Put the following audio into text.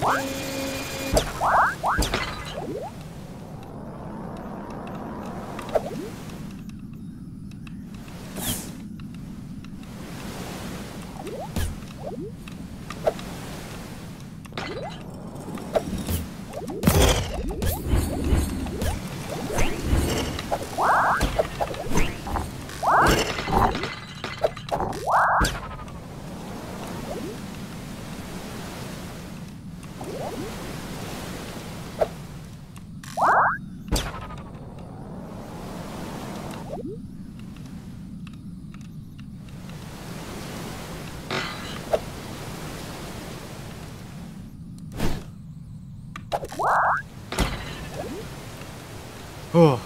you 후.